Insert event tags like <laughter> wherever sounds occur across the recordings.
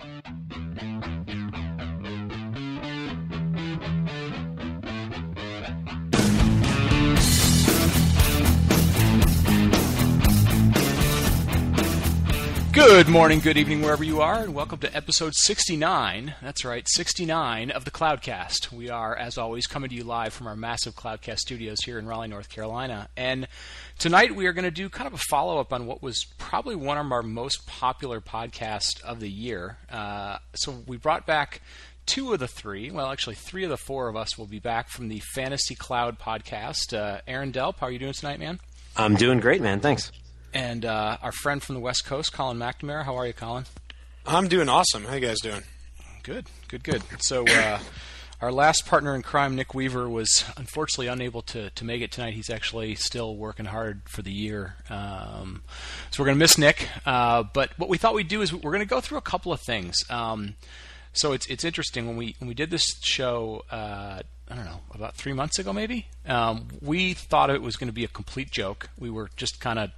Thank you. Good morning, good evening, wherever you are, and welcome to episode 69. That's right, 69 of the Cloudcast. We are, as always, coming to you live from our massive Cloudcast studios here in Raleigh, North Carolina. And tonight we are going to do kind of a follow up on what was probably one of our most popular podcasts of the year. Uh, so we brought back two of the three, well, actually, three of the four of us will be back from the Fantasy Cloud podcast. Uh, Aaron Delp, how are you doing tonight, man? I'm doing great, man. Thanks and uh, our friend from the West Coast, Colin McNamara. How are you, Colin? I'm doing awesome. How you guys doing? Good, good, good. So, uh, our last partner in crime, Nick Weaver, was unfortunately unable to, to make it tonight. He's actually still working hard for the year. Um, so, we're going to miss Nick. Uh, but what we thought we'd do is we're going to go through a couple of things. Um, so, it's, it's interesting. When we, when we did this show, uh, I don't know, about three months ago, maybe. Um, we thought it was going to be a complete joke. We were just kind of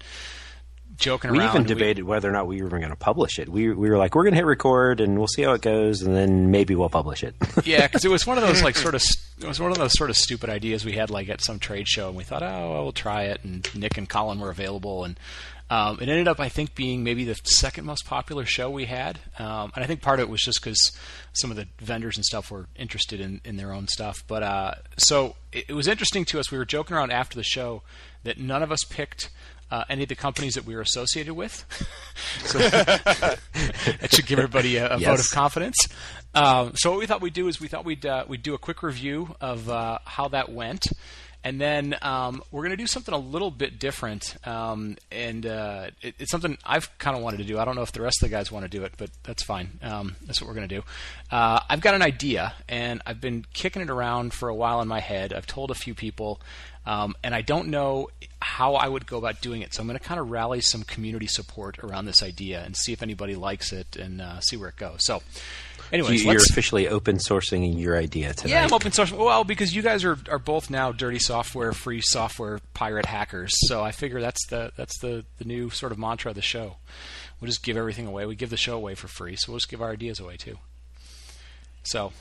joking we around. We even debated we, whether or not we were even going to publish it. We we were like, we're going to hit record and we'll see how it goes, and then maybe we'll publish it. <laughs> yeah, because it was one of those like sort of it was one of those sort of stupid ideas we had like at some trade show, and we thought, oh, we'll try it. And Nick and Colin were available, and um, it ended up, I think, being maybe the second most popular show we had, um, and I think part of it was just because some of the vendors and stuff were interested in, in their own stuff. But uh, so it, it was interesting to us. We were joking around after the show that none of us picked uh, any of the companies that we were associated with. <laughs> so <laughs> that should give everybody a, a yes. vote of confidence. Um, so what we thought we'd do is we thought we'd uh, we'd do a quick review of uh, how that went. And then um, we're going to do something a little bit different, um, and uh, it, it's something I've kind of wanted to do. I don't know if the rest of the guys want to do it, but that's fine. Um, that's what we're going to do. Uh, I've got an idea, and I've been kicking it around for a while in my head. I've told a few people, um, and I don't know how I would go about doing it. So I'm going to kind of rally some community support around this idea and see if anybody likes it and uh, see where it goes. So, anyways, you're officially open sourcing your idea tonight. Yeah, I'm open sourcing. Well, because you guys are, are both now dirty software, free software pirate hackers. So I figure that's the that's the the new sort of mantra of the show. We'll just give everything away. We give the show away for free, so we'll just give our ideas away too. So,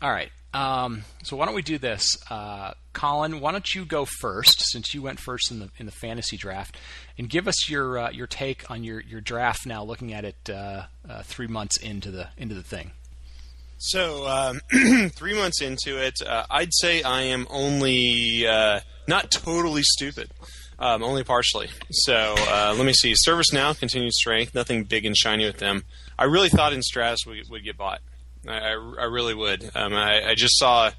all right. Um, so why don't we do this, uh, Colin? Why don't you go first, since you went first in the in the fantasy draft, and give us your uh, your take on your, your draft now, looking at it uh, uh three months into the into the thing. So um, <clears throat> three months into it, uh, I'd say I am only uh, not totally stupid. Um, only partially. So let me see. ServiceNow continued strength. Nothing big and shiny with them. I really thought Enstratus would, would get bought. I, I really would. Um, I, I, just saw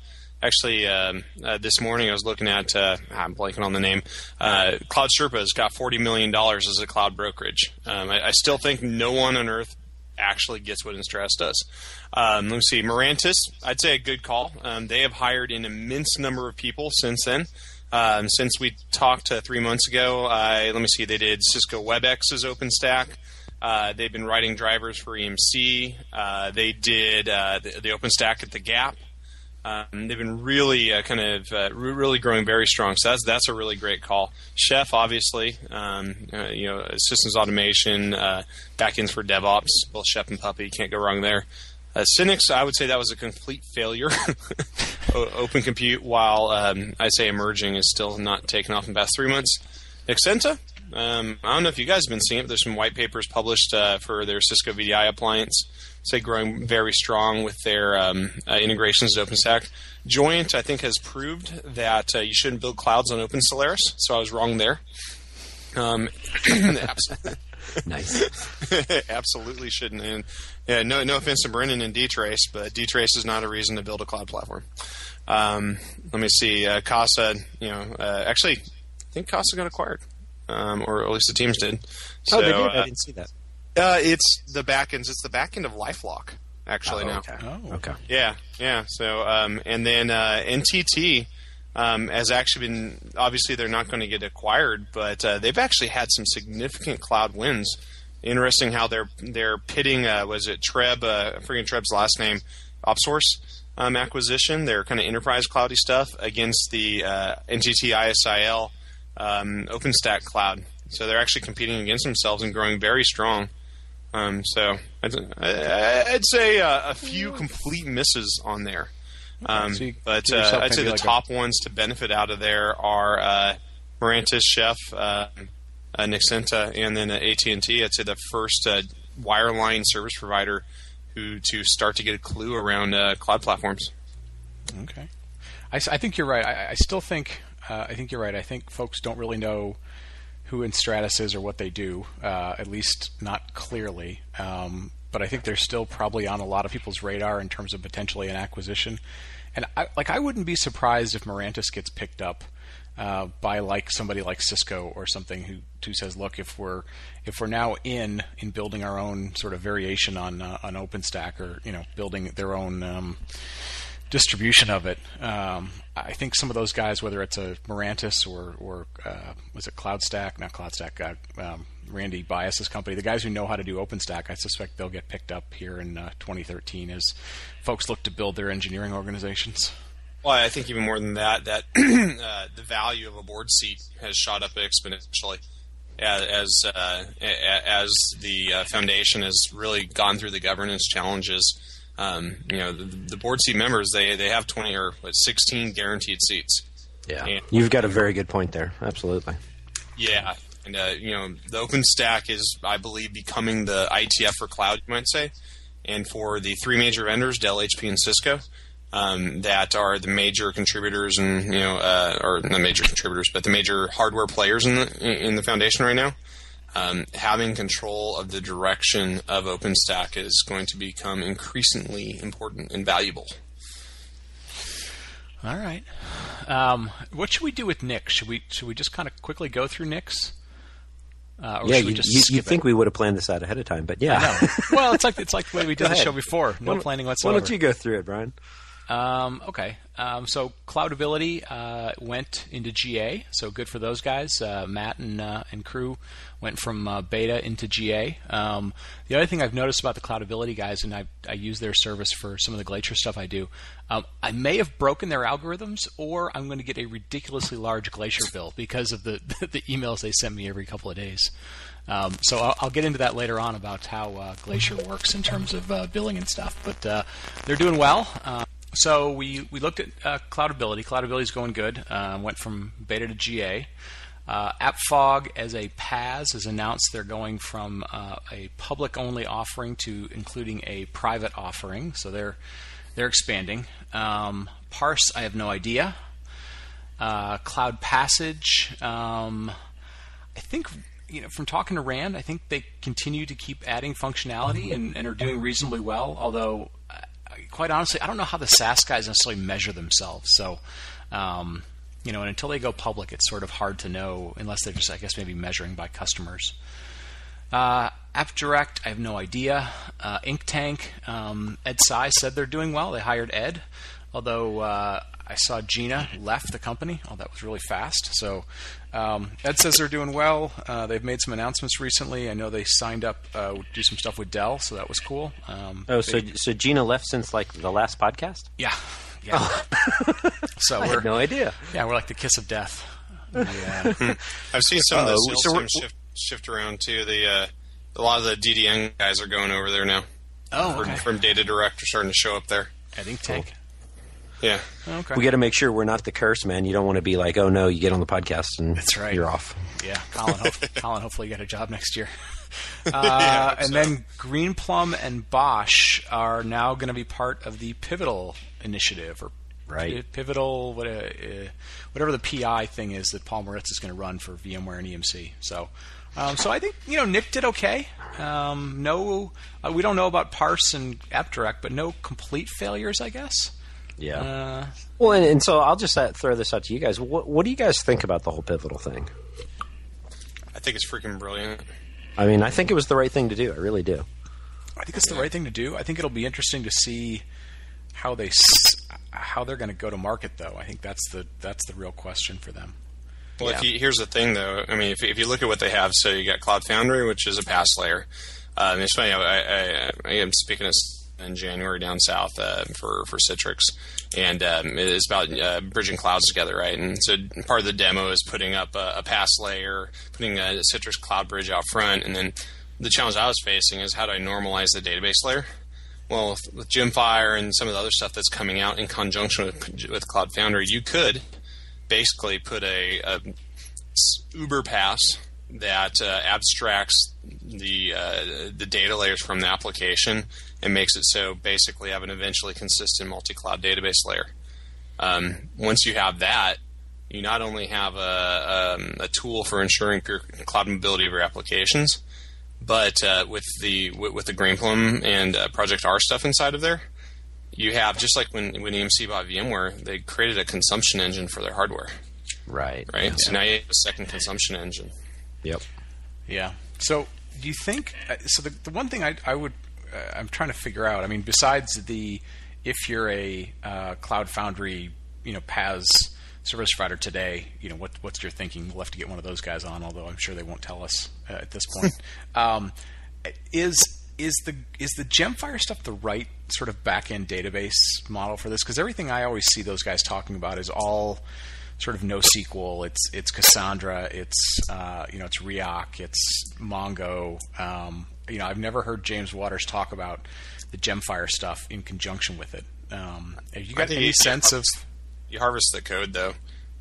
actually um, uh, this morning. I was looking at uh, I'm blanking on the name. Uh, Cloud Sherpas got forty million dollars as a cloud brokerage. Um, I, I, still think no one on earth actually gets what Enstratus does. Um, let me see. Mirantis, I'd say a good call. Um, they have hired an immense number of people since then. Um, since we talked uh, three months ago, I, let me see. They did Cisco WebEx's OpenStack. Uh, they've been writing drivers for EMC. Uh, they did uh, the, the OpenStack at the Gap. Um, they've been really uh, kind of uh, really growing very strong. So that's that's a really great call. Chef, obviously, um, uh, you know, systems automation, backends for DevOps. Both Chef and Puppet can't go wrong there. Uh, Synnex, I would say that was a complete failure. <laughs> Open Compute, while um, I say emerging, is still not taken off in the past three months. Nexenta, um, I don't know if you guys have been seeing it. But there's some white papers published uh, for their Cisco VDI appliance. Say growing very strong with their um, uh, integrations to OpenStack. Joyent, I think, has proved that uh, you shouldn't build clouds on Open Solaris. So I was wrong there. Um, <clears throat> <laughs> nice. <laughs> absolutely shouldn't. And yeah, no, no offense to Brennan and dtrace, but dtrace is not a reason to build a cloud platform. Um, let me see. Uh, Casa, you know, uh, actually, I think Casa got acquired um, or at least the teams did. So, oh, they did. Uh, I didn't see that. Uh, it's the backends. It's the backend of LifeLock actually oh, now. Okay. Oh, okay. Yeah, yeah. So um, and then uh, NTT um, has actually been obviously they're not going to get acquired, but uh, they've actually had some significant cloud wins. Interesting how they're they're pitting. Uh, was it Treb? Uh, I forget Treb's last name. OpSource um, acquisition. Their kind of enterprise cloudy stuff against the uh, NTT ISIL um, OpenStack Cloud. So they're actually competing against themselves and growing very strong. Um, so I'd, I'd say uh, a few complete misses on there. Um, So you but uh, I'd say the like a- top ones to benefit out of there are uh, Mirantis Chef, uh, uh, Nexenta, and then uh, AT&T. I'd say the first uh, wireline service provider who to start to get a clue around uh, cloud platforms. Okay, I, I think you're right. I, I still think uh, I think you're right. I think folks don't really know who Enstratus is or what they do, uh, at least not clearly. Um, but I think they're still probably on a lot of people's radar in terms of potentially an acquisition. And I, like, I wouldn't be surprised if Mirantis gets picked up uh, by like somebody like Cisco or something who who says, look, if we're if we're now in in building our own sort of variation on uh, on OpenStack or you know building their own um, distribution of it. Um, I think some of those guys, whether it's a Mirantis or or uh, was it CloudStack, not CloudStack, uh, um, Randy Bias's company, the guys who know how to do OpenStack, I suspect they'll get picked up here in uh, 2013 as folks look to build their engineering organizations. Well, I think even more than that, that <clears throat> uh, the value of a board seat has shot up exponentially as as, uh, as the uh, foundation has really gone through the governance challenges. Um, you know, the, the board seat members they they have twenty or what, sixteen guaranteed seats. Yeah. And- You've got a very good point there. Absolutely. Yeah, and uh, you know, the OpenStack is, I believe, becoming the ITF for cloud, you might say, and for the three major vendors, Dell, HP, and Cisco. Um, that are the major contributors and you know, uh, or not major contributors, but the major hardware players in the in the foundation right now. Um, having control of the direction of OpenStack is going to become increasingly important and valuable. All right. Um, what should we do with Nick's? Should we should we just kind of quickly go through Nick's? Uh, or yeah, should we you, just you, you'd it? think we would have planned this out ahead of time, but yeah. <laughs> Well, it's like it's like the way we did the show before. No Why don't- planning Why whatsoever. don't you go through it, Brian? Um, okay. Um, so Cloudability uh, went into GA, so good for those guys. Uh, Matt and uh, and crew went from uh, beta into GA. Um, the other thing I've noticed about the Cloudability guys, and I, I use their service for some of the Glacier stuff I do, um, I may have broken their algorithms, or I'm going to get a ridiculously large Glacier bill because of the <laughs> the emails they send me every couple of days. Um, so I'll, I'll get into that later on about how uh, Glacier works in terms of uh, billing and stuff. But they're doing well. So we, we looked at uh, Cloudability. Cloudability is going good. Uh, went from beta to GA. Uh, AppFog as a PaaS has announced they're going from uh, a public-only offering to including a private offering. So they're they're expanding. Um, Parse, I have no idea. Uh, Cloud Passage, um, I think you know from talking to Rand, I think they continue to keep adding functionality and, and are doing reasonably well. Although, quite honestly, I don't know how the SaaS guys necessarily measure themselves. So, um, you know, and until they go public, it's sort of hard to know unless they're just, I guess, maybe measuring by customers. Uh, AppDirect, I have no idea. Uh, InkTank, um, Ed Sai said they're doing well. They hired Ed, although uh, I saw Gina left the company. Oh, that was really fast. So um, Ed says they're doing well. Uh, they've made some announcements recently. I know they signed up uh, do some stuff with Dell, so that was cool. Um, Oh, so they- so Gina left since like the last podcast? yeah, yeah. <laughs> so I we're had no idea. yeah we're like the kiss of death. <laughs> Yeah. <laughs> I've seen some of Uh-oh. the sales So teams shift shift around too. The uh, a lot of the DDN guys are going over there now. oh, From, okay. from Data Direct are starting to show up there. At InkTank. Yeah. Okay. We got to make sure we're not the curse, man. You don't want to be like, oh no, you get on the podcast and That's right. you're off. Yeah, Colin. Hope, <laughs> Colin, hopefully get a job next year. <laughs> Uh, I hope and so. then Greenplum and BOSH are now going to be part of the Pivotal initiative, or Right. Pi- Pivotal, what, uh, uh, whatever the PI thing is that Paul Maritz is going to run for VMware and EMC. So, um, so I think you know Nick did okay. Um, no, uh, we don't know about Parse and AppDirect, but no complete failures, I guess. Yeah. Uh, well, and, and so I'll just uh, throw this out to you guys. What, what do you guys think about the whole pivotal thing? I think it's freaking brilliant. I mean, I think it was the right thing to do. I really do. I think it's the right thing to do. I think it'll be interesting to see how they how they're going to go to market, though. I think that's the that's the real question for them. Well, Yeah. if you, here's the thing, though. I mean, if, if you look at what they have, so you got Cloud Foundry, which is a PaaS layer. Um, it's funny. I, I, I am speaking to in January down south uh, for for Citrix, and um, it is about uh, bridging clouds together, right? And so part of the demo is putting up a, a PaaS layer, putting a Citrix Cloud Bridge out front, and then the challenge I was facing is how do I normalize the database layer? Well, with, with Gemfire and some of the other stuff that's coming out in conjunction with, with Cloud Foundry, you could basically put a, a Uber PaaS that uh, abstracts the uh, the data layers from the application and makes it so basically have an eventually consistent multi-cloud database layer. Um, once you have that, you not only have a, um, a tool for ensuring pure cloud mobility of your applications, but uh, with the with, with the Greenplum and uh, Project R stuff inside of there, you have just like when when EMC bought VMware, they created a consumption engine for their hardware. Right. Right. Yeah. So now you have a second consumption engine. Yep. Yeah. So, do you think? Uh, so, the, the one thing I, I would, uh, I'm trying to figure out. I mean, besides the, if you're a uh, Cloud Foundry, you know, PaaS service provider today, you know, what, what's your thinking? We'll have to get one of those guys on, although I'm sure they won't tell us uh, at this point. <laughs> um, is is the is the Gemfire stuff the right sort of back end database model for this? Because everything I always see those guys talking about is all sort of NoSQL. It's it's Cassandra. It's uh, you know it's Riak. It's Mongo. Um, you know I've never heard James Watters talk about the Gemfire stuff in conjunction with it. Um, have you got any you- sense of? You harvest the code though.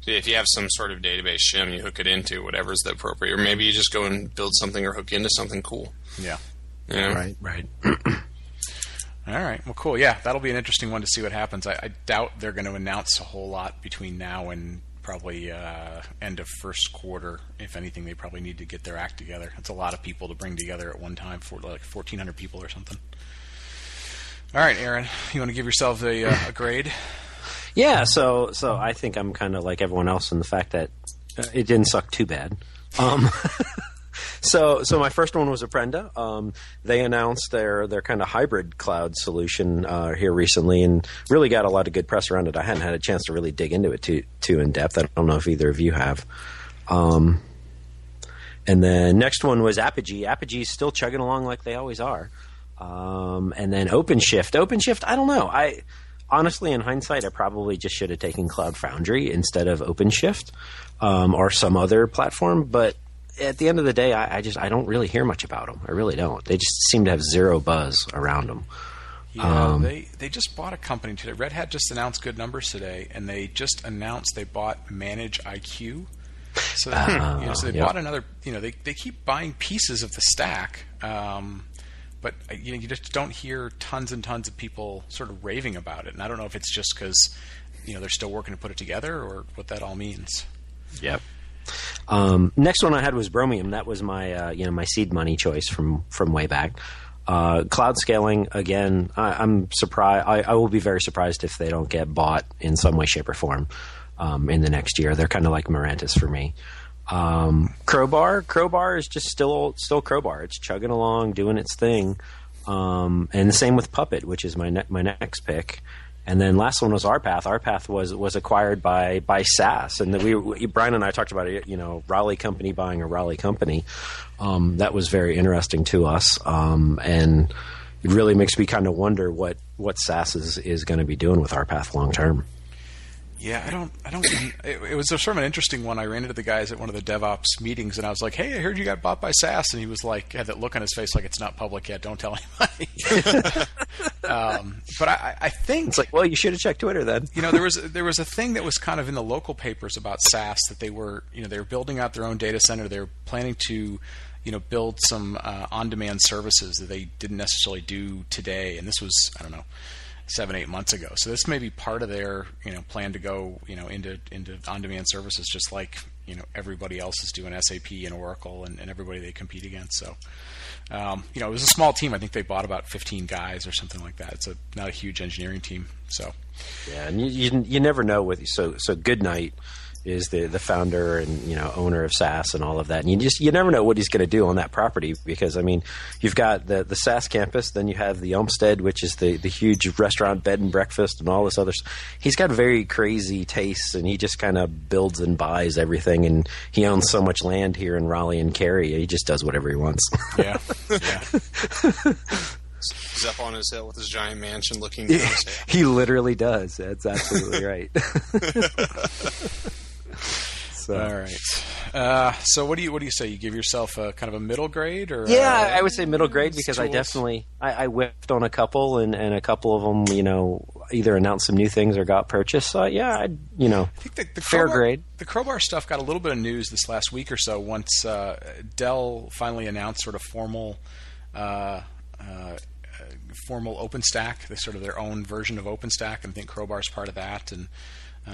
So If you have some sort of database shim, you hook it into whatever's the appropriate, or maybe you just go and build something or hook into something cool. Yeah. You know? Right. Right. <clears throat> All right. Well, cool. Yeah, that'll be an interesting one to see what happens. I, I doubt they're going to announce a whole lot between now and probably uh, end of first quarter. If anything, they probably need to get their act together. It's a lot of people to bring together at one time for like 1,400 people or something. All right, Aaron, you want to give yourself a, uh, a grade? Yeah, so so I think I'm kind of like everyone else in the fact that uh, it didn't suck too bad. Um, <laughs> so so my first one was Apprenda. Um, they announced their their kind of hybrid cloud solution uh, here recently, and really got a lot of good press around it. I hadn't had a chance to really dig into it too too in depth. I don't know if either of you have. Um, and then next one was Apigee. Apigee's still chugging along like they always are. Um, and then OpenShift. OpenShift, I don't know. I honestly, in hindsight, I probably just should have taken Cloud Foundry instead of OpenShift um, or some other platform. But at the end of the day, I, I just I don't really hear much about them. I really don't. They just seem to have zero buzz around them. Yeah, they they just bought a company today. Red Hat just announced good numbers today, and they just announced they bought ManageIQ. So, <laughs> you know, so they yep. bought another. You know, they they keep buying pieces of the stack, um, but uh, you know, you just don't hear tons and tons of people sort of raving about it. And I don't know if it's just because you know they're still working to put it together, or what that all means. Yep. Um, next one I had was Bromium. That was my uh, you know my seed money choice from from way back. Uh, Cloudscaling again. I, I'm surprised. I, I will be very surprised if they don't get bought in some way, shape, or form um, in the next year. They're kind of like Mirantis for me. Um, Crowbar, Crowbar is just still still Crowbar. It's chugging along, doing its thing. Um, and the same with Puppet, which is my ne- my next pick. And then last one was RPath. RPath was was acquired by by SAS, and we, we Brian and I talked about it. You know, Raleigh company buying a Raleigh company. Um, that was very interesting to us, um, and it really makes me kind of wonder what what SAS is is going to be doing with RPath long term. Yeah, I don't, I don't. It, it was a sort of an interesting one. I ran into the guys at one of the DevOps meetings, and I was like, "Hey, I heard you got bought by SAS," and he was like, had that look on his face, like it's not public yet. Don't tell anybody. <laughs> um, but I, I think It's like, well, you should have checked Twitter then. you know there was there was a thing that was kind of in the local papers about SAS that they were you know they were building out their own data center. They were planning to you know build some uh, on-demand services that they didn't necessarily do today. And this was I don't know seven eight months ago. So this may be part of their you know plan to go you know into into on-demand services, just like you know everybody else is doing SAP and Oracle and, and everybody they compete against. So. Um, you know, it was a small team. I think they bought about 15 guys or something like that. It's a not a huge engineering team. So, Yeah, and you, you you never know with so so Goodnight is the the founder and you know owner of SAS and all of that, and you just you never know what he's going to do on that property because I mean you've got the the SAS campus, then you have the Umstead, which is the the huge restaurant, bed and breakfast, and all this other. s- He's got very crazy tastes, and he just kind of builds and buys everything, and he owns so much land here in Raleigh and Cary, he just does whatever he wants. yeah, <laughs> yeah. He's up on his hill with his giant mansion looking down. his <laughs> hill. he literally does. That's absolutely right. <laughs> so. All right. Uh, so what do you what do you say? You give yourself a kind of a middle grade, or Yeah, uh, I would say middle grade because I definitely I, I whiffed on a couple, and, and a couple of them, you know, either announced some new things or got purchased. So yeah, I you know, I think the, the fair crowbar, grade. The crowbar stuff got a little bit of news this last week or so once uh, Dell finally announced sort of formal. Uh, uh, formal OpenStack, they sort of their own version of OpenStack, and I think Crowbar's part of that. And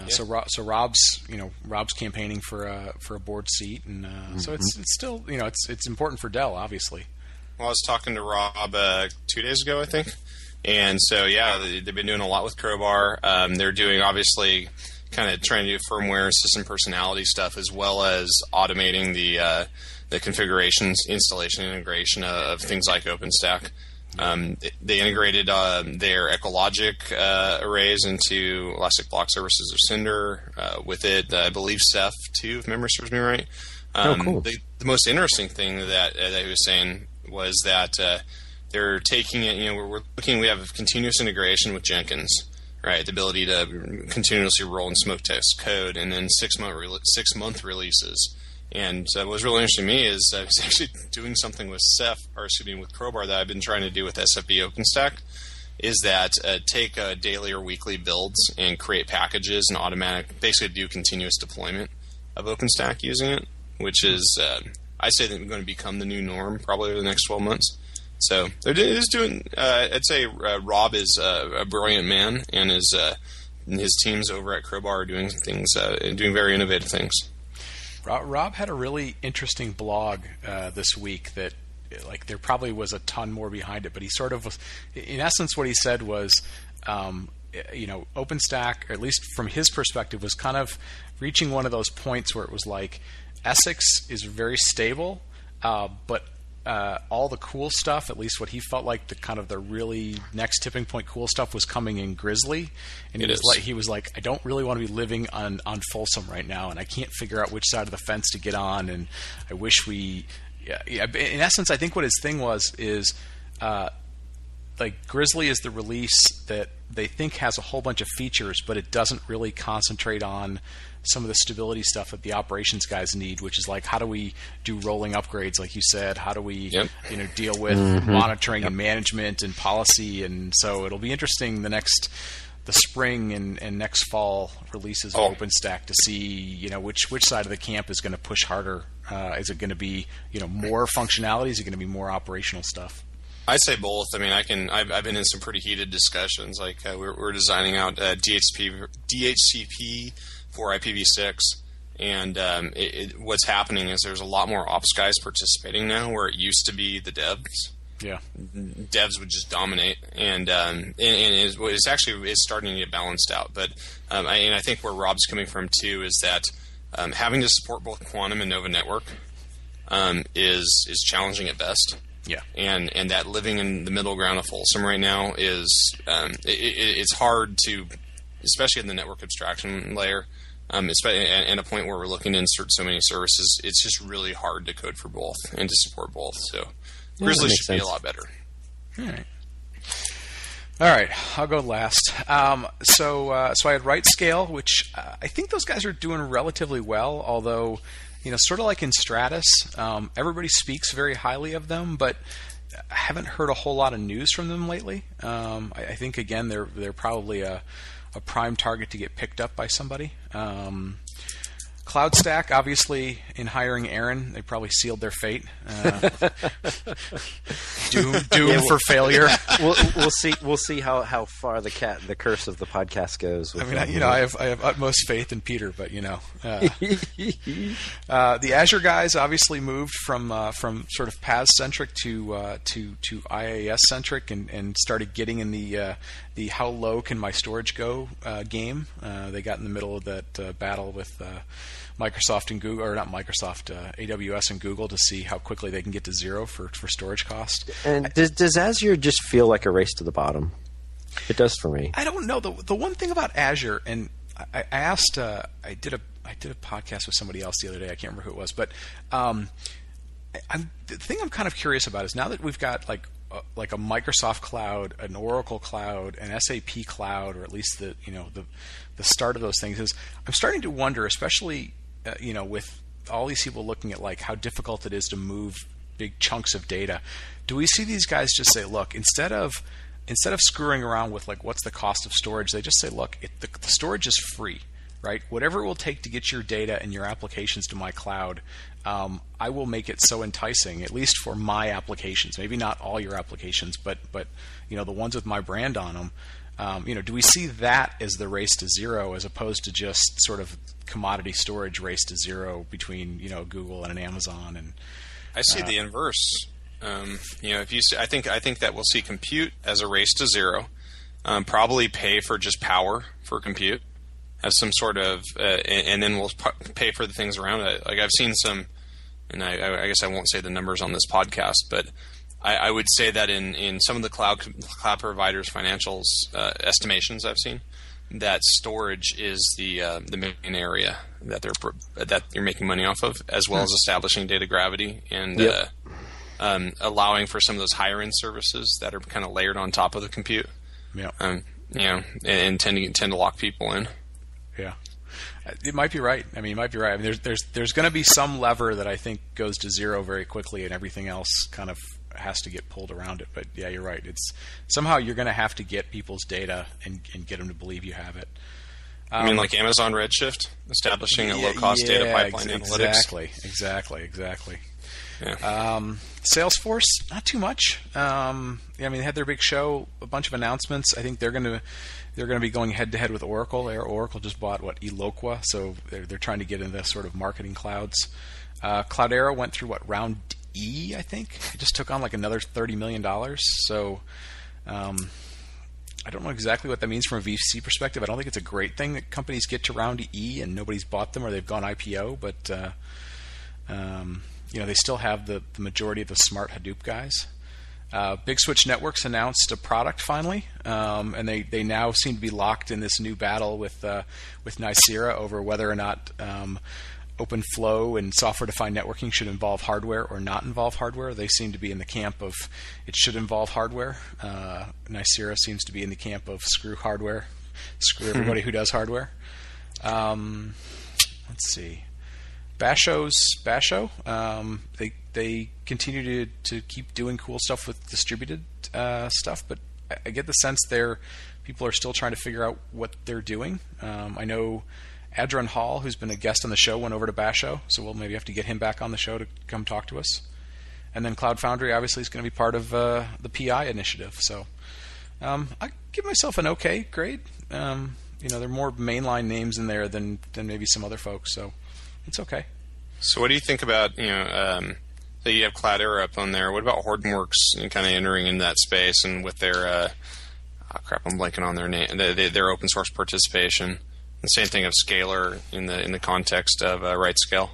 uh, so, Ro- so Rob's, you know, Rob's campaigning for a for a board seat, and uh, so it's it's still, you know, it's it's important for Dell, obviously. Well, I was talking to Rob uh, two days ago, I think, and so yeah, they, they've been doing a lot with Crowbar. Um, they're doing obviously kind of trying to do firmware, system personality stuff, as well as automating the uh, the configurations, installation, integration of things like OpenStack. Um, they integrated uh, their EqualLogic uh, arrays into Elastic Block Services or Cinder. Uh, with it, I believe Ceph too, if memory serves me right. Um, cool. the, the most interesting thing that, uh, that he was saying was that uh, they're taking it. You know, we're, we're looking. We have continuous integration with Jenkins, right? The ability to continuously roll and smoke test code, and then six month rele- six month releases. And uh, what was really interesting to me is I was <laughs> actually doing something with Ceph, or excuse me, with Crowbar that I've been trying to do with SFB OpenStack. Is that uh, take uh, daily or weekly builds and create packages and automatic, basically do continuous deployment of OpenStack using it, which is uh, I say that going to become the new norm probably over the next 12 months. So they're just doing. Uh, I'd say uh, Rob is uh, a brilliant man, and his his teams over at Crowbar are doing things, doing very innovative things. Rob, had a really interesting blog uh, this week that, like, there probably was a ton more behind it, but he sort of was, in essence, what he said was, um, you know, OpenStack, or at least from his perspective, was kind of reaching one of those points where it was like, Essex is very stable, uh, but uh, all the cool stuff, at least what he felt like the kind of the really next tipping point cool stuff was coming in Grizzly, and he It was is. like he was like I don't really want to be living on on Folsom right now, and I can't figure out which side of the fence to get on, and I wish we, yeah, yeah in essence, I think what his thing was is. Uh, like Grizzly is the release that they think has a whole bunch of features, but it doesn't really concentrate on some of the stability stuff that the operations guys need, which is like how do we do rolling upgrades, like you said, how do we Yep. you know deal with monitoring and management and policy, and so it'll be interesting the next the spring and, and next fall releases of Oh. OpenStack to see you know which which side of the camp is going to push harder. Uh, is it going to be you know more functionality? Is it going to be more operational stuff? I'd say both. I mean, I can. I've, I've been in some pretty heated discussions. Like uh, we're, we're designing out uh, DHCP DHCP for IPv6, and um, it, it, what's happening is there's a lot more ops guys participating now, where it used to be the devs. Yeah. devs would just dominate, and um, and, and it's, it's actually it's starting to get balanced out. But um, I, and I think where Rob's coming from too is that um, having to support both Quantum and Nova Network um, is is challenging at best. Yeah. and and that living in the middle ground of Folsom right now is um, it, it, it's hard to, especially in the network abstraction layer. Um, especially at, at a point where we're looking to insert so many services, it's just really hard to code for both and to support both. So, Grizzly makes should be a lot better. All right. All right, I'll go last. Um, so, uh, so I had RightScale, which uh, I think those guys are doing relatively well. Although, you know, sort of like Enstratus, um, everybody speaks very highly of them, but I haven't heard a whole lot of news from them lately. Um, I, I think again they're they're probably a, a prime target to get picked up by somebody. Um, CloudStack, obviously, in hiring Aaron, they probably sealed their fate. Uh, <laughs> doom, doom Yeah, well- for failure. <laughs> we'll, we'll see. We'll see how, how far the cat the curse of the podcast goes. With I mean, I, you know, I have I have utmost faith in Peter, but you know, uh, uh, the Azure guys obviously moved from uh, from sort of PaaS centric to uh, to to IaaS centric, and, and started getting in the uh, the how low can my storage go uh, game. Uh, they got in the middle of that uh, battle with. Microsoft and Google, or not Microsoft, uh, AWS and Google to see how quickly they can get to zero for, for storage cost. And does, does Azure just feel like a race to the bottom? It does for me. I don't know the the one thing about Azure, and I, I asked, uh, I did a I did a podcast with somebody else the other day. I can't remember who it was, but um, I, I'm the thing I'm kind of curious about is now that we've got like uh, like a Microsoft cloud, an Oracle cloud, an SAP cloud, or at least the you know the the start of those things is I'm starting to wonder, especially uh, you know with all these people looking at like how difficult it is to move big chunks of data. Do we see these guys just say, look, instead of instead of screwing around with like what's the cost of storage, they just say, look, it, the, the storage is free, right? Whatever it will take to get your data and your applications to my cloud, um, I will make it so enticing, at least for my applications. Maybe not all your applications, but but you know the ones with my brand on them. Um, you know, do we see that as the race to zero as opposed to just sort of commodity storage race to zero between you know Google and an Amazon and I see uh, the inverse. Um, you know, if you, see, I think, I think that we'll see compute as a race to zero. Um, probably pay for just power for compute as some sort of, uh, and, and, then we'll pay for the things around it. Like I've seen some, and I, I guess I won't say the numbers on this podcast, but I, I, would say that in, in some of the cloud cloud providers' financials uh, estimations I've seen, that storage is the uh, the main area that they're that you're making money off of, as well as establishing data gravity and yep. uh, um, allowing for some of those higher end services that are kind of layered on top of the compute. Yeah. Um, you know, and, and tend to tend to lock people in. Yeah. It might be right. I mean, you might be right. I mean, there's there's there's going to be some lever that I think goes to zero very quickly, and everything else kind of has to get pulled around it. But yeah, you're right. It's somehow you're going to have to get people's data and, and get them to believe you have it. Um, I mean, like Amazon Redshift establishing a low-cost yeah, data pipeline ex- analytics. Exactly, exactly, exactly. Yeah. Um, Salesforce, not too much. Um, I mean, they had their big show, a bunch of announcements. I think they're going to they're going to be going head to head with Oracle. Air Oracle just bought what Eloqua, so they're, they're trying to get into sort of marketing clouds. Uh, Cloudera went through what round E, I think. It just took on like another thirty million dollars. So. Um, I don't know exactly what that means from a VC perspective. I don't think it's a great thing that companies get to round E and nobody's bought them or they've gone IPO, but uh, um, you know they still have the, the majority of the smart Hadoop guys. Uh, Big Switch Networks announced a product finally, um, and they, they now seem to be locked in this new battle with uh, with Nicira over whether or not um, OpenFlow and software-defined networking should involve hardware or not involve hardware. They seem to be in the camp of it should involve hardware. Uh, Nicira seems to be in the camp of screw hardware, screw hmm. everybody who does hardware. Um, let's see, Basho's Basho. Um, they they continue to to keep doing cool stuff with distributed uh, stuff, but I, I, get the sense they're people are still trying to figure out what they're doing. Um, I know Adron Hall, who's been a guest on the show, went over to Basho, so we'll maybe have to get him back on the show to come talk to us. And then Cloud Foundry obviously is going to be part of uh, the PI initiative. So um, I give myself an okay grade. Um, you know, there are more mainline names in there than than maybe some other folks, so it's okay. So what do you think about you know um, that you have Cloudera up on there? What about Hortonworks and kind of entering in that space and with their uh, oh crap, I'm blanking on their name, their, their open source participation. The same thing of Scalr in the in the context of uh, RightScale,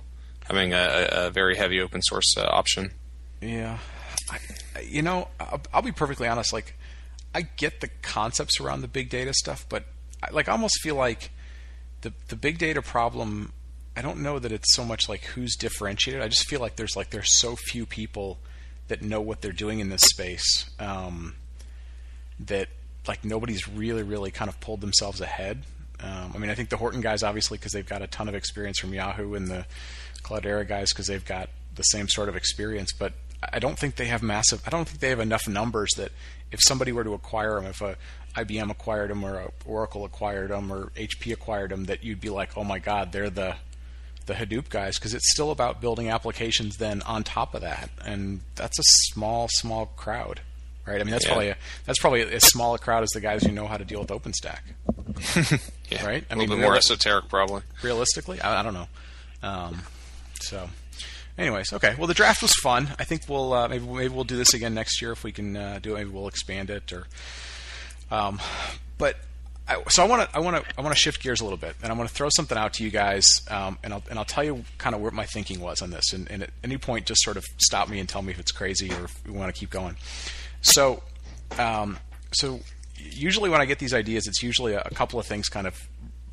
having a, a, very heavy open source uh, option. Yeah, I, you know, I'll, I'll, be perfectly honest. Like, I get the concepts around the big data stuff, but I, like, I almost feel like the the big data problem. I don't know that it's so much like who's differentiated. I just feel like there's like there's so few people that know what they're doing in this space um, that like nobody's really really kind of pulled themselves ahead um, I mean, I think the Horton guys obviously because they've got a ton of experience from Yahoo, and the Cloudera guys because they've got the same sort of experience. But I don't think they have massive. I don't think they have enough numbers that if somebody were to acquire them, if a IBM acquired them or Oracle acquired them or HP acquired them, that you'd be like, oh my God, they're the the Hadoop guys because it's still about building applications then on top of that, and that's a small, small crowd right? I mean, that's yeah. probably a, that's probably as small a crowd as the guys who know how to deal with OpenStack, <laughs> yeah. right? I a little bit more esoteric, probably. Realistically, I, I don't know. Um, so, anyways, okay. Well, the draft was fun. I think we'll uh, maybe maybe we'll do this again next year if we can uh, do it. Maybe we'll expand it or. Um, but I, so I want to I want to I want to shift gears a little bit, and I want to throw something out to you guys, um, and I'll and I'll tell you kind of where my thinking was on this, and, and, at any point just sort of stop me and tell me if it's crazy or if we want to keep going. So, um, so usually when I get these ideas, it's usually a, a couple of things kind of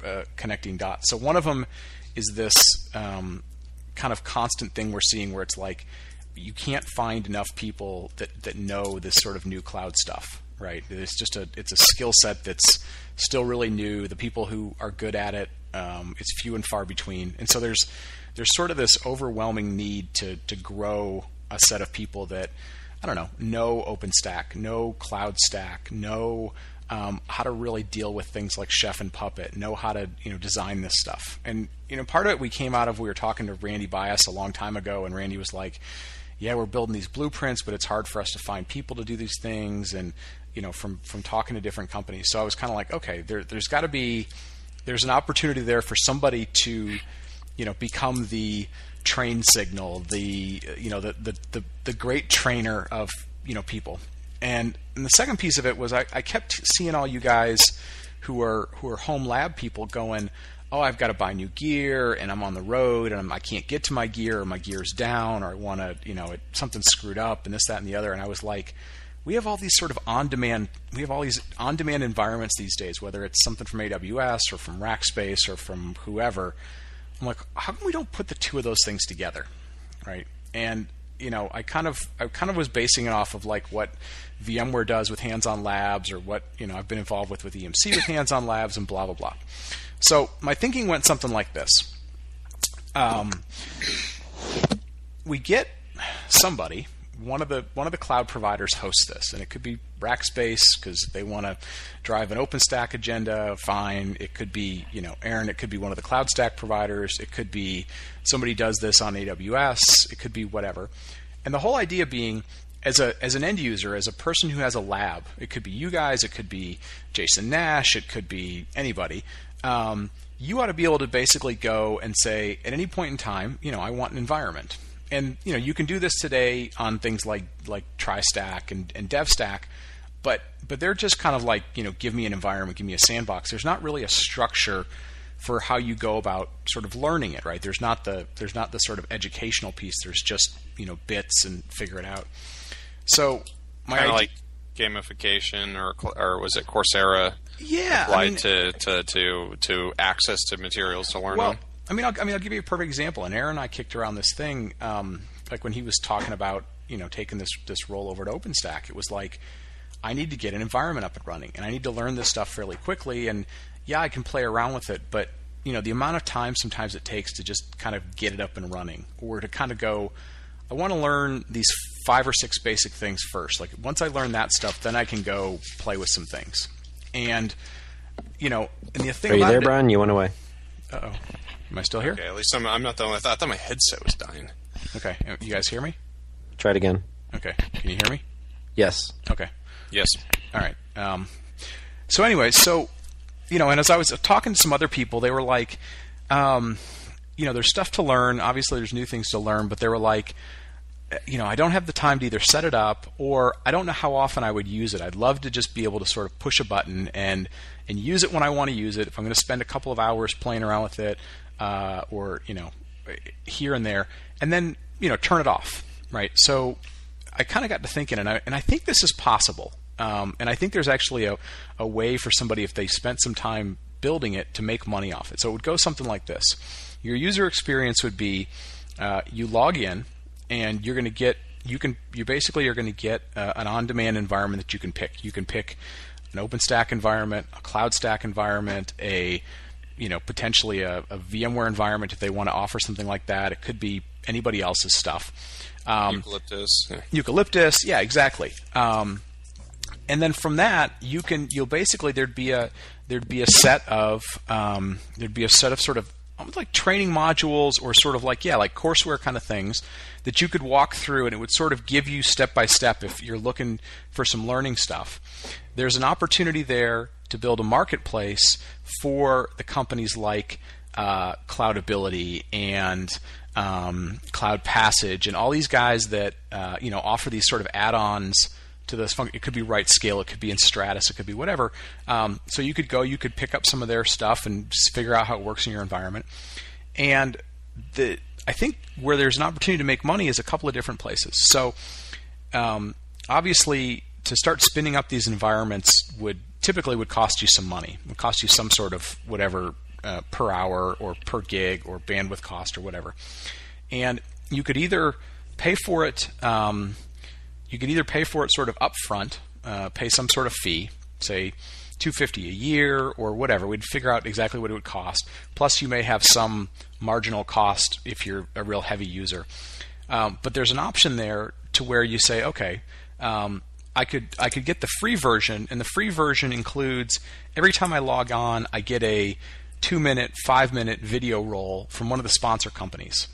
uh, connecting dots. So one of them is this um, kind of constant thing we're seeing where it's like you can't find enough people that that know this sort of new cloud stuff, right? It's just a it's a skill set that's still really new. The people who are good at it Um, it's few and far between, and so there's there's sort of this overwhelming need to to grow a set of people that I don't know know OpenStack, know Cloud Stack, know um, how to really deal with things like Chef and Puppet, know how to you know design this stuff. And you know, part of it we came out of we were talking to Randy Bias a long time ago, and Randy was like, "Yeah, we're building these blueprints, but it's hard for us to find people to do these things." And you know, from from talking to different companies, so I was kind of like, "Okay, there, there's got to be there's an opportunity there for somebody to you know become the train signal, the you know the the the, the great trainer of you know people." And, and the second piece of it was I, I kept seeing all you guys who are who are home lab people going, oh, I've got to buy new gear, and I'm on the road, and I'm, I can not get to my gear, or my gear's down, or I want to, you know, it, something's screwed up, and this, that, and the other. And I was like, we have all these sort of on-demand, we have all these on-demand environments these days, whether it's something from AWS or from Rackspace or from whoever. I'm like, how come we don't put the two of those things together, right? And you know, I kind of I kind of was basing it off of like what VMware does with hands-on labs, or what you know I've been involved with with EMC with hands-on labs, and blah blah blah. So my thinking went something like this: um, we get somebody, one of the one of the cloud providers hosts this, and it could be Rackspace because they want to drive an OpenStack agenda. Fine, it could be you know Aaron. It could be one of the cloud stack providers. It could be somebody does this on AWS. It could be whatever. And the whole idea being as a as an end user, as a person who has a lab, it could be you guys, it could be Jason Nash, it could be anybody. Um, you ought to be able to basically go and say at any point in time, you know, I want an environment, and you know, you can do this today on things like like TriStack and, and DevStack, but but they're just kind of like you know, give me an environment, give me a sandbox. There's not really a structure for how you go about sort of learning it, right? There's not the there's not the sort of educational piece. There's just you know bits and figure it out. So my kind of like gamification, or or was it Coursera? Yeah, applied I mean, to, to to to access to materials to learn. Well, on? I mean, I'll, I mean, I'll give you a perfect example. And Aaron and I kicked around this thing, um, like when he was talking about you know taking this this role over to OpenStack. It was like I need to get an environment up and running, and I need to learn this stuff fairly quickly. And yeah, I can play around with it, but you know the amount of time sometimes it takes to just kind of get it up and running, or to kind of go, I want to learn these five or six basic things first. Like once I learn that stuff, then I can go play with some things. And you know, and the thing are you there, it, Brian? You went away. oh. Am I still here? Okay, at least I'm, I'm not the only. One. I thought my headset was dying. Okay, you guys hear me? Try it again. Okay, can you hear me? Yes. Okay. Yes. All right. Um, so anyway, so you know, and as I was talking to some other people, they were like, um, you know, there's stuff to learn. Obviously, there's new things to learn, but they were like, you know, I don't have the time to either set it up or I don't know how often I would use it. I'd love to just be able to sort of push a button and and use it when I want to use it. If I'm going to spend a couple of hours playing around with it, uh, or you know, here and there, and then you know, turn it off. Right. So I kind of got to thinking, and I and I think this is possible. Um, and I think there's actually a, a way for somebody, if they spent some time building it, to make money off it. So it would go something like this Your user experience would be uh, you log in, and you're going to get you can you basically are going to get uh, an on-demand environment that you can pick. You can pick an OpenStack environment, a CloudStack environment, a you know potentially a, a, VMware environment if they want to offer something like that. It could be anybody else's stuff. Um, eucalyptus. Yeah. Eucalyptus. Yeah, exactly. Um, and then from that you can you'll basically there'd be a there'd be a set of um, there'd be a set of sort of like training modules or sort of like yeah like courseware kind of things that you could walk through and it would sort of give you step by step if you're looking for some learning stuff there's an opportunity there to build a marketplace for the companies like uh, cloudability and um, cloud passage and all these guys that uh, you know offer these sort of add-ons to this function. It could be RightScale, it could be Enstratus, it could be whatever. Um, so you could go, you could pick up some of their stuff and figure out how it works in your environment. And the I think where there's an opportunity to make money is a couple of different places. So um, obviously, to start spinning up these environments would typically would cost you some money. It would cost you some sort of whatever uh, per hour or per gig or bandwidth cost or whatever. And you could either pay for it um, you could either pay for it sort of upfront, uh, pay some sort of fee, say, 250 a year or whatever. We'd figure out exactly what it would cost. Plus, you may have some marginal cost if you're a real heavy user. Um, but there's an option there to where you say, okay, um, I could I could get the free version, and the free version includes every time I log on, I get a two minute, five minute video roll from one of the sponsor companies.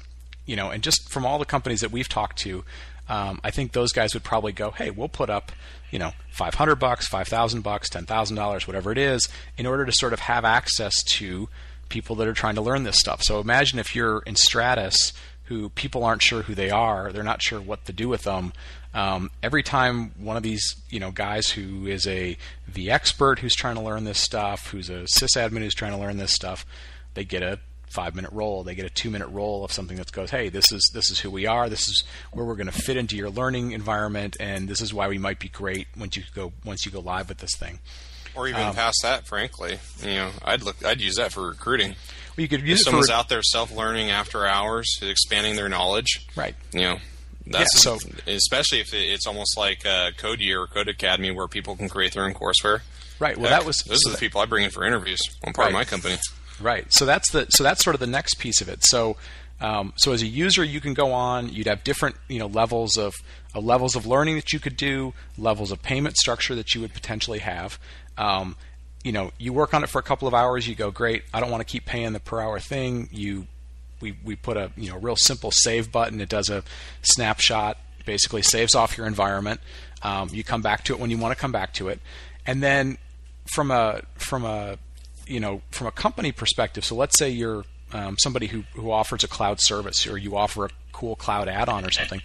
You know, and just from all the companies that we've talked to, um, I think those guys would probably go, "Hey, we'll put up, you know, five hundred bucks, five thousand bucks, ten thousand dollars, whatever it is, in order to sort of have access to people that are trying to learn this stuff." So imagine if you're Enstratus, who people aren't sure who they are, they're not sure what to do with them. Um, every time one of these, you know, guys who is a the expert who's trying to learn this stuff, who's a sysadmin who's trying to learn this stuff, they get a five minute roll. They get a two minute roll of something that goes, "Hey, this is this is who we are. This is where we're going to fit into your learning environment, and this is why we might be great once you go once you go live with this thing." Or even um, past that, frankly, you know, I'd look, I'd use that for recruiting. Well, you could use if someone's for, out there self learning after hours, expanding their knowledge, right? You know, that's yeah, so especially if it's almost like uh, Code Year or Codecademy, where people can create their own courseware. Right. Well, Heck, that was those so are the people I bring in for interviews. One part right. of my company. Right. So that's the so that's sort of the next piece of it. So um, so as a user, you can go on. You'd have different you know levels of uh, levels of learning that you could do, levels of payment structure that you would potentially have. Um, you know, you work on it for a couple of hours. You go, great. I don't want to keep paying the per hour thing. You we we put a you know real simple save button. It does a snapshot, basically saves off your environment. Um, you come back to it when you want to come back to it, and then from a from a you know, from a company perspective, so let's say you're um, somebody who, who offers a cloud service or you offer a cool cloud add-on or something,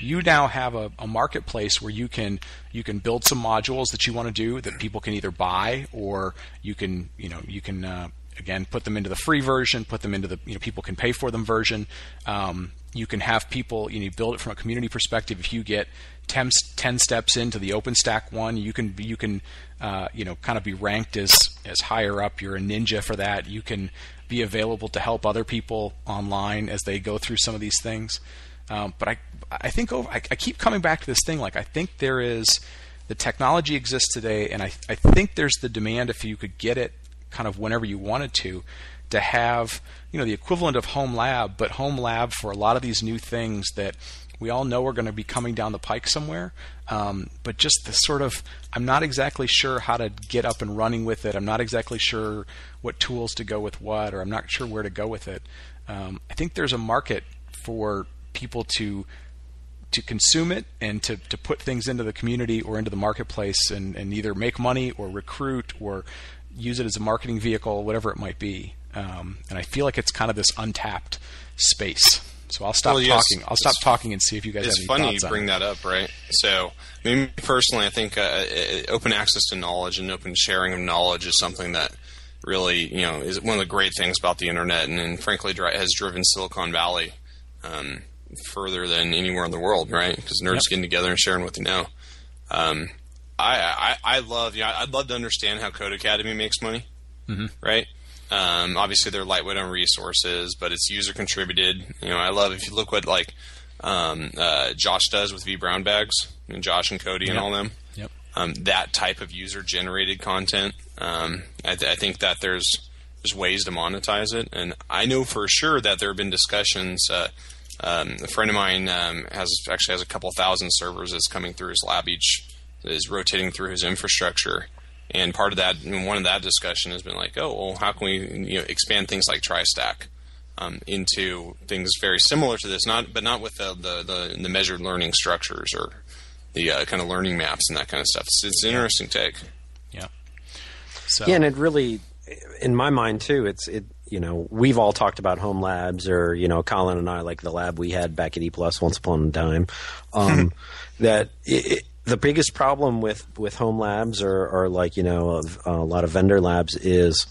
you now have a, a marketplace where you can you can build some modules that you want to do that people can either buy or you can you know you can uh, again put them into the free version, put them into the you know people can pay for them version. Um, you can have people you know build it from a community perspective. If you get 10, 10 steps into the OpenStack one, you can you can uh, you know kind of be ranked as as higher up. You're a ninja for that. You can be available to help other people online as they go through some of these things. Um, but I I think over, I, I keep coming back to this thing. Like I think there is the technology exists today, and I I think there's the demand if you could get it kind of whenever you wanted to to have you know the equivalent of home lab, but home lab for a lot of these new things that we all know are going to be coming down the pike somewhere. Um, but just the sort of, I'm not exactly sure how to get up and running with it. I'm not exactly sure what tools to go with what, or I'm not sure where to go with it. Um, I think there's a market for people to to consume it and to, to put things into the community or into the marketplace and, and either make money or recruit or use it as a marketing vehicle, whatever it might be. Um, and I feel like it's kind of this untapped space. So I'll stop well, yes, talking. I'll stop talking and see if you guys. It's funny you bring that up, right? So, I mean, personally, I think uh, uh, open access to knowledge and open sharing of knowledge is something that really, you know, is one of the great things about the internet, and, and frankly, has driven Silicon Valley um, further than anywhere in the world, right? Because nerds yep. getting together and sharing what they know. Um, I, I I love, you know, I'd love to understand how Codecademy makes money, mm-hmm. right? Um, obviously, they're lightweight on resources, but it's user contributed. You know, I love if you look what like um, uh, Josh does with vBrownBags, and Josh and Cody and yep. all them. Yep. Um, that type of user generated content. Um, I, th- I, think that there's there's ways to monetize it, and I know for sure that there have been discussions. Uh, um, a friend of mine um, has actually has a couple thousand servers that's coming through his lab each is rotating through his infrastructure and part of that, one of that discussion has been like, oh, well, how can we you know, expand things like TriStack um, into things very similar to this, not but not with the the, the, the measured learning structures or the uh, kind of learning maps and that kind of stuff. It's, it's an interesting take. Yeah. So. Yeah, and it really, in my mind too, it's it. You know, we've all talked about home labs, or you know, Colin and I, like the lab we had back at E Plus once upon a time. Um, <laughs> that it, the biggest problem with, with home labs or, or like you know a, a, lot of vendor labs is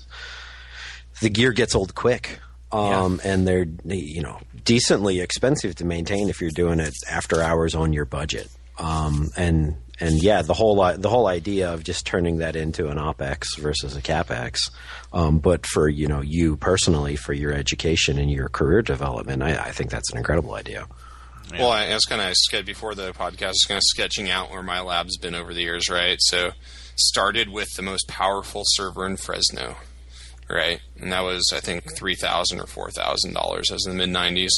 the gear gets old quick. Um, yeah. and they're you know decently expensive to maintain if you're doing it after hours on your budget. Um, and and yeah the whole the whole idea of just turning that into an opex versus a capex um, but for you know you personally for your education and your career development I, I think that's an incredible idea yeah. Well, I, I was kind of before the podcast, I was kind of sketching out where my lab's been over the years, right? So started with the most powerful server in Fresno, right? And that was I think three thousand or four thousand dollars. As in the mid '90s.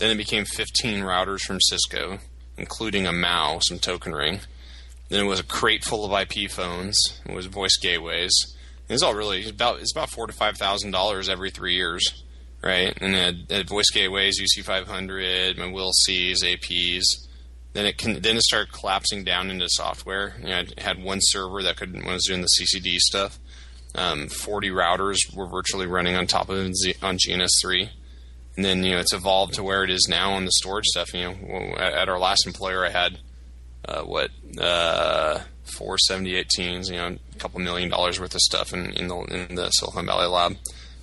Then it became 15 routers from Cisco, including a MAU, some token ring. Then it was a crate full of IP phones. It was voice gateways. It's all really about it's about four to five thousand dollars every three years, right? And then had voice gateways, UC five hundred, my WLCs, APs. Then it can then it started collapsing down into software. You know, I had one server that could when I was doing the CCD stuff. Um, Forty routers were virtually running on top of it on GNS three and then you know it's evolved to where it is now on the storage stuff. You know, at, our last employer, I had uh, what uh, four. You know, a couple million dollars worth of stuff in, in the in the Silicon Valley lab.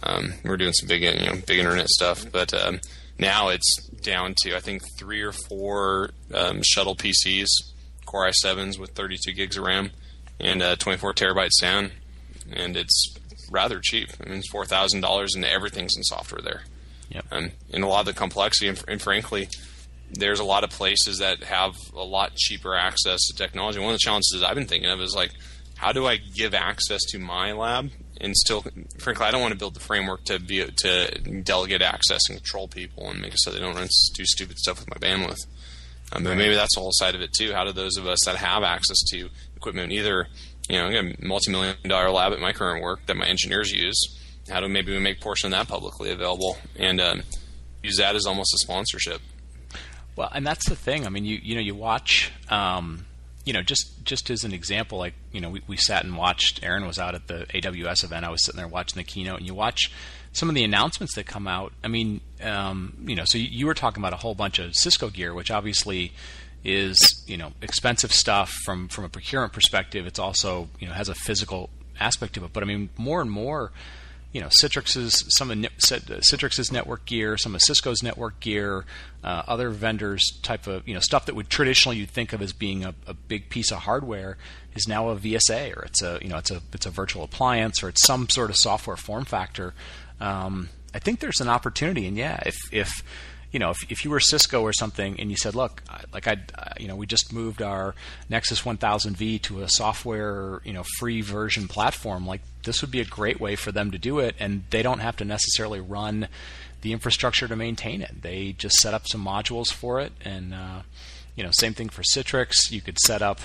Um, we are doing some big you know big internet stuff, but um, now it's down to I think three or four um, shuttle PCs, Core i7s with 32 gigs of RAM and uh, 24 terabytes down, and it's rather cheap. I mean, it's four thousand dollars, and everything's in software there. Yep. Um, and a lot of the complexity, and, and, frankly, there's a lot of places that have a lot cheaper access to technology. One of the challenges I've been thinking of is like, how do I give access to my lab and still, frankly, I don't want to build the framework to be to delegate access and control people and make it so they don't do stupid stuff with my bandwidth. Um, but maybe that's the whole side of it too. How do those of us that have access to equipment, either you know, I got a multi-million dollar lab at my current work that my engineers use, how do maybe we make portion of that publicly available and um, use that as almost a sponsorship? Well, and that's the thing. I mean, you you know, you watch, um, you know, just just as an example, like you know, we, we sat and watched. Aaron was out at the AWS event. I was sitting there watching the keynote, and you watch some of the announcements that come out. I mean, um, you know, so you, you were talking about a whole bunch of Cisco gear, which obviously is you know expensive stuff from from a procurement perspective. It's also you know has a physical aspect to it. But I mean, more and more you know Citrix's some of Citrix's network gear, some of Cisco's network gear, uh, other vendors type of you know stuff that would traditionally you'd think of as being a, a, big piece of hardware is now a VSA or it's a you know it's a it's a virtual appliance or it's some sort of software form factor. Um, I think there's an opportunity, and yeah, if if you know, if, if you were Cisco or something and you said, look, like I, you know, we just moved our Nexus 1000V to a software, you know, free version platform, like this would be a great way for them to do it, and they don't have to necessarily run the infrastructure to maintain it. They just set up some modules for it, and uh, you know, same thing for Citrix. You could set up,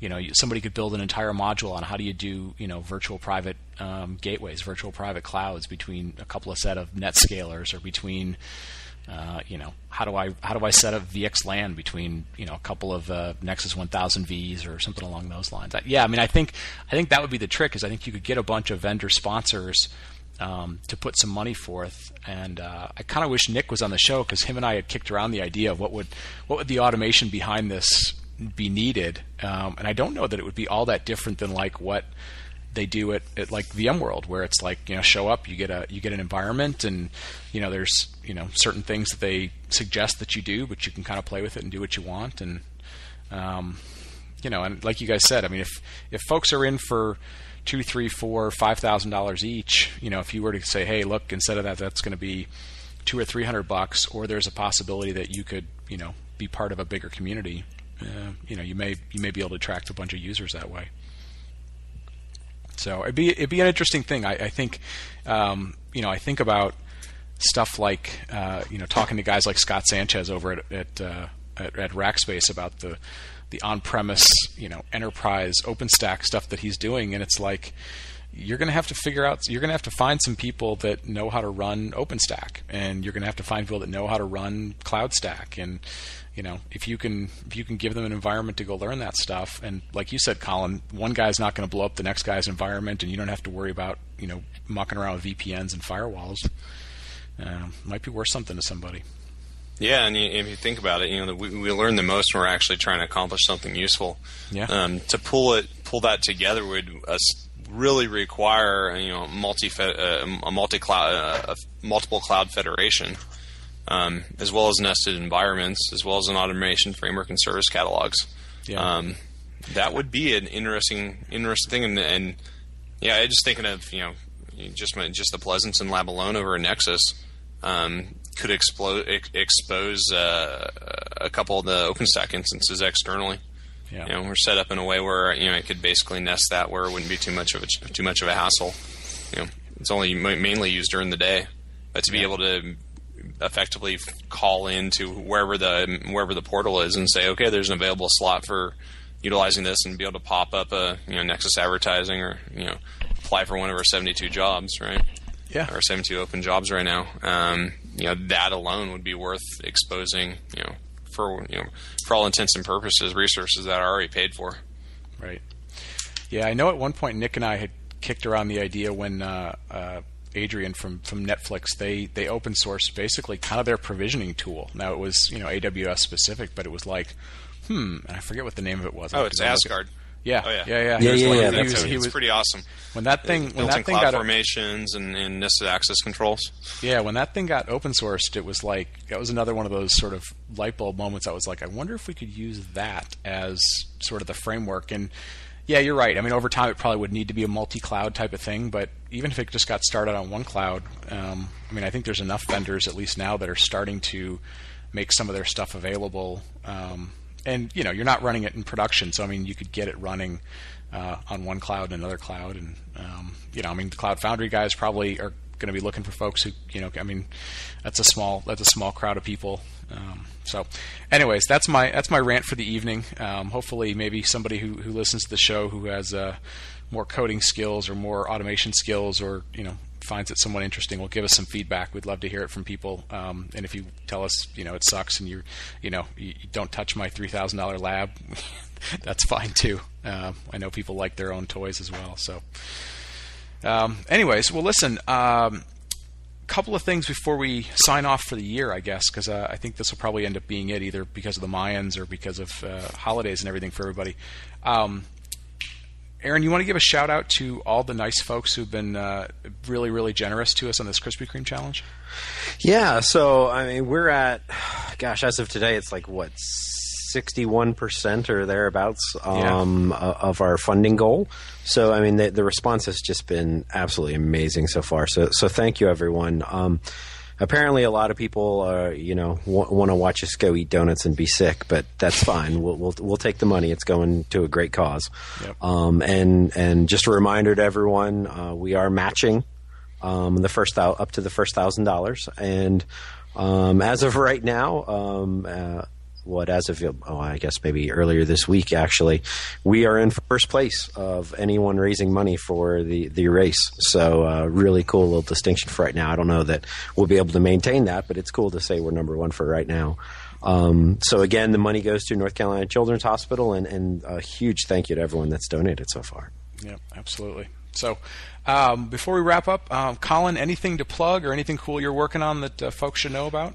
you know, somebody could build an entire module on how do you do, you know, virtual private um, gateways, virtual private clouds between a couple of set of NetScalers or between uh, you know, how do I how do I set up VXLAN between you know a couple of uh, Nexus 1000 Vs or something along those lines? I, yeah, I mean, I think I think that would be the trick. Is I think you could get a bunch of vendor sponsors um, to put some money forth, and uh, I kind of wish Nick was on the show because him and I had kicked around the idea of what would what would the automation behind this be needed, um, and I don't know that it would be all that different than like what they do it at like VMworld, where it's like you know show up, you get a you get an environment, and you know there's you know certain things that they suggest that you do, but you can kind of play with it and do what you want, and um, you know, and like you guys said, I mean, if if folks are in for two, three, four, five thousand dollars each, you know, if you were to say, hey, look, instead of that, that's going to be two or three hundred bucks, or there's a possibility that you could, you know, be part of a bigger community. Uh, you know, you may you may be able to attract a bunch of users that way. So it'd be it'd be an interesting thing. I, I think, um, you know, I think about stuff like uh, you know talking to guys like Scott Sanchez over at at, uh, at, at Rackspace about the the on-premise you know enterprise OpenStack stuff that he's doing, and it's like you're going to have to figure out you're going to have to find some people that know how to run OpenStack, and you're going to have to find people that know how to run CloudStack, and you know, if you can if you can give them an environment to go learn that stuff, and like you said, Colin, one guy's not going to blow up the next guy's environment, and you don't have to worry about you know mucking around with VPNs and firewalls. Uh, might be worth something to somebody. Yeah, and you, if you think about it, you know, we, we learn the most when we're actually trying to accomplish something useful. Yeah. Um, to pull it, pull that together would us really require you know multi uh, a multi cloud uh, multiple cloud federation um, as well as nested environments, as well as an automation framework and service catalogs. Yeah. Um, that would be an interesting, interesting thing. And, and, yeah, I just thinking of you know just my, just the Pleasanton lab alone over a Nexus um, could explode, ex- expose uh, a couple of the OpenStack instances externally. Yeah. You know, we're set up in a way where you know I could basically nest that where it wouldn't be too much of a too much of a hassle. You know, it's only mainly used during the day, but to be able to effectively call into wherever the wherever the portal is and say, okay, there's an available slot for utilizing this, and be able to pop up a you know Nexus advertising or you know apply for one of our 72 jobs, right? Yeah. Our 72 open jobs right now. Um, you know, that alone would be worth exposing. You know, for you know, for all intents and purposes, resources that are already paid for. Right. Yeah, I know at one point Nick and I had kicked around the idea when uh, uh, Adrian from, from Netflix they they open sourced basically kind of their provisioning tool. Now it was you know AWS specific, but it was like hmm, and I forget what the name of it was. Oh, it's to go look it- Asgard. Yeah, Oh, yeah. yeah, yeah. Yeah, He was yeah, like- yeah, he that's was- he was- pretty awesome. when that thing when Built-in that thing cloud got formations and, and nested access controls. Yeah, when that thing got open sourced, it was like that was another one of those sort of light bulb moments. I was like, I wonder if we could use that as sort of the framework. And yeah, you're right. I mean, over time, it probably would need to be a multi-cloud type of thing. But even if it just got started on one cloud, um, I mean, I think there's enough vendors, at least now, that are starting to make some of their stuff available. Um, and you know, you're not running it in production, so I mean, you could get it running uh, on one cloud and another cloud, and um, you know, I mean, the Cloud Foundry guys probably are going to be looking for folks who, you know, I mean, that's a small that's a small crowd of people. Um, so, anyways, that's my that's my rant for the evening. Um, hopefully, maybe somebody who who listens to the show who has uh, more coding skills or more automation skills, or you know, finds it somewhat interesting will give us some feedback. We'd love to hear it from people. Um, and if you tell us, you know, it sucks and you, you know, you, don't touch my three thousand dollar lab, <laughs> that's fine too. Uh, I know people like their own toys as well. So, um, anyways, well, listen. Couple of things before we sign off for the year, I guess, because uh, I think this will probably end up being it, either because of the Mayans or because of uh, holidays and everything for everybody. Um, Aaron, you want to give a shout out to all the nice folks who've been uh, really, really generous to us on this Krispy Kreme challenge? Yeah, so I mean, we're at, gosh, as of today, it's like what sixty-one percent or thereabouts um, o- of our funding goal. So I mean, the, the response has just been absolutely amazing so far. So so thank you, everyone. Um, apparently, a lot of people, uh, you know, w- want to watch us go eat donuts and be sick, but that's fine. We'll, we'll we'll take the money. It's going to a great cause. Yep. Um, and and just a reminder to everyone, uh, we are matching um, the first thou- up to the first thousand dollars, and um, as of right now, um, uh, what as of oh, I guess maybe earlier this week actually, we are in first place of anyone raising money for the the race. So uh, really cool little distinction for right now. I don't know that we'll be able to maintain that, but it's cool to say we're number one for right now. Um, so again, the money goes to North Carolina Children's Hospital, and, and a huge thank you to everyone that's donated so far. Yeah, absolutely. So, um, before we wrap up, um, Colin, anything to plug or anything cool you're working on that uh, folks should know about?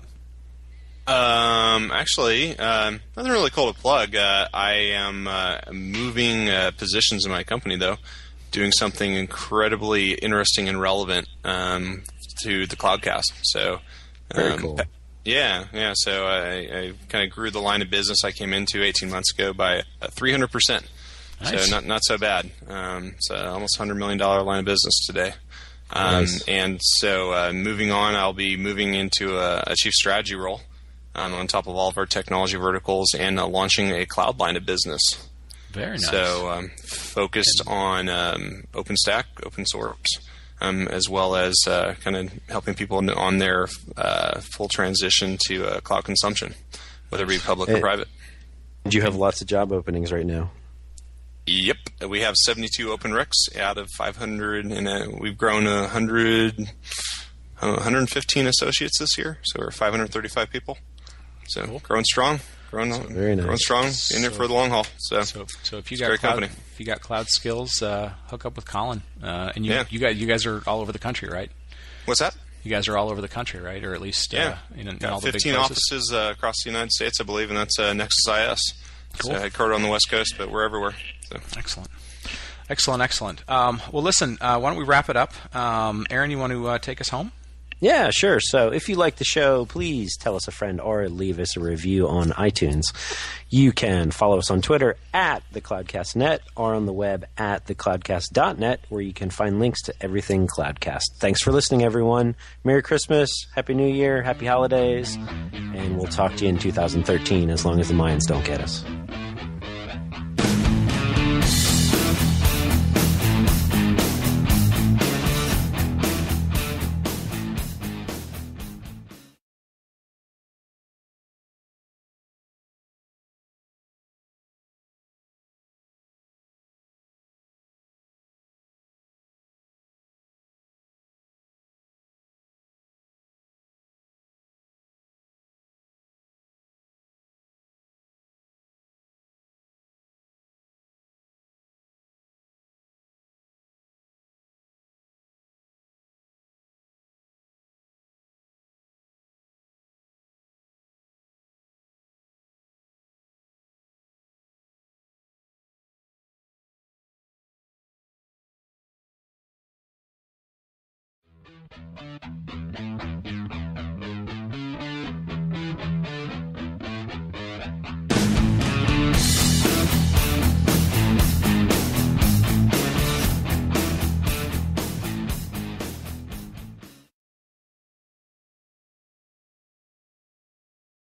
Um, actually, um, nothing really cool to plug. Uh, I am uh, moving uh, positions in my company, though, doing something incredibly interesting and relevant um, to the Cloudcast. So, Very um, cool. Yeah, yeah. So I, I kind of grew the line of business I came into 18 months ago by three hundred percent. Nice. So not not so bad. Um, it's a almost hundred million dollar line of business today. Um, Nice. And so uh, moving on, I'll be moving into a, a chief strategy role um, on top of all of our technology verticals and uh, launching a cloud line of business. Very nice. So um, focused on um, OpenStack, open source, um, as well as uh, kind of helping people on- on their uh, full transition to uh, cloud consumption, whether it be public or private. Do you have lots of job openings right now? Yep, we have 72 open recs out of 500, and uh, we've grown 100, uh, 115 associates this year. So we're 535 people. So Cool. growing strong, growing, very nice. growing strong, in there for the long haul. So, So, so if you It's got cloud, company. if you got cloud skills, uh, hook up with Colin. Uh, and you, Yeah. you guys, you guys are all over the country, right? what's that? You guys are all over the country, right? Or at least Yeah, uh, in, in Got all the big 15 offices uh, across the United States, I believe, and that's uh, Nexus IS. Cool. So headquartered on the West Coast, but we're everywhere. So. Excellent. Excellent, excellent. Um, well, listen, uh, why don't we wrap it up? Um, Aaron, you want to uh, take us home? Yeah, sure. So if you like the show, please tell us a friend or leave us a review on iTunes. You can follow us on Twitter at the CloudcastNet or on the web at thecloudcast.net where you can find links to everything Cloudcast. Thanks for listening, everyone. Merry Christmas, Happy New Year, Happy Holidays, and we'll talk to you in 2013 as long as the Mayans don't get us. Bye.